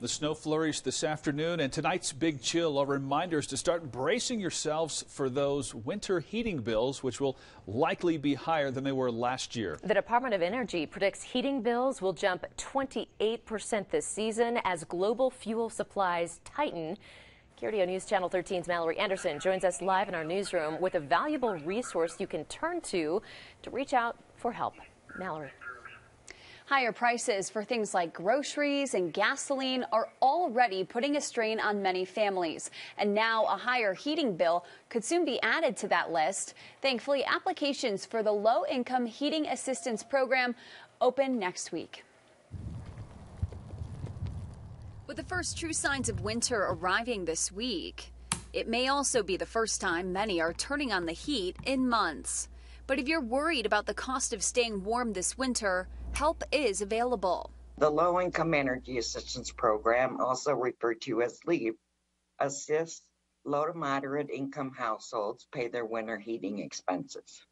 The snow flurries this afternoon and tonight's big chill are reminders to start bracing yourselves for those winter heating bills, which will likely be higher than they were last year. The Department of Energy predicts heating bills will jump 28% this season as global fuel supplies tighten. KRDO News Channel 13's Mallory Anderson joins us live in our newsroom with a valuable resource you can turn to to reach out for help. Mallory. Higher prices for things like groceries and gasoline are already putting a strain on many families. And now a higher heating bill could soon be added to that list. Thankfully, applications for the low income heating assistance program open next week. With the first true signs of winter arriving this week, it may also be the first time many are turning on the heat in months. But if you're worried about the cost of staying warm this winter, help is available. The Low Income Energy Assistance Program, also referred to as LEAP, assists low to moderate income households pay their winter heating expenses.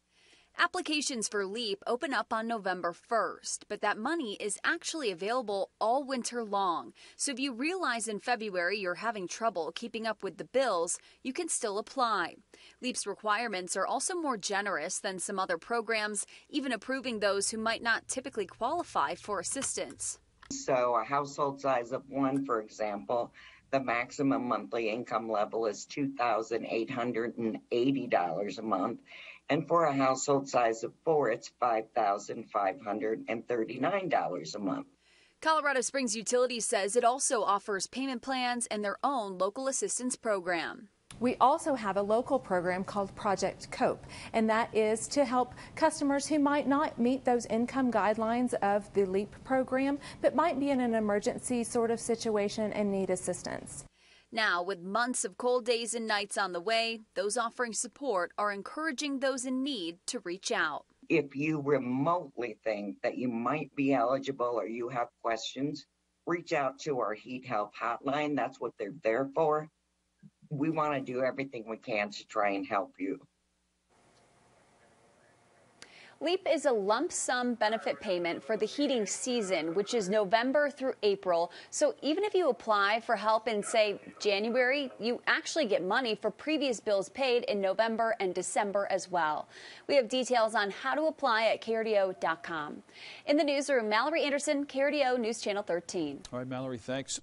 Applications for LEAP open up on November 1st, but that money is actually available all winter long. So if you realize in February you're having trouble keeping up with the bills, you can still apply. LEAP's requirements are also more generous than some other programs, even approving those who might not typically qualify for assistance. So, a household size of one, for example, the maximum monthly income level is $2,880 a month. And for a household size of four, it's $5,539 a month. Colorado Springs Utilities says it also offers payment plans and their own local assistance program. We also have a local program called Project Cope, and that is to help customers who might not meet those income guidelines of the LEAP program, but might be in an emergency sort of situation and need assistance. Now, with months of cold days and nights on the way, those offering support are encouraging those in need to reach out. If you remotely think that you might be eligible or you have questions, reach out to our Heat Help hotline. That's what they're there for. We want to do everything we can to try and help you. LEAP is a lump sum benefit payment for the heating season, which is November through April. So even if you apply for help in, say, January, you actually get money for previous bills paid in November and December as well. We have details on how to apply at KRDO.com. In the newsroom, Mallory Anderson, KRDO News Channel 13. All right, Mallory, thanks.